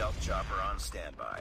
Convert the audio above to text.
Stealth chopper on standby.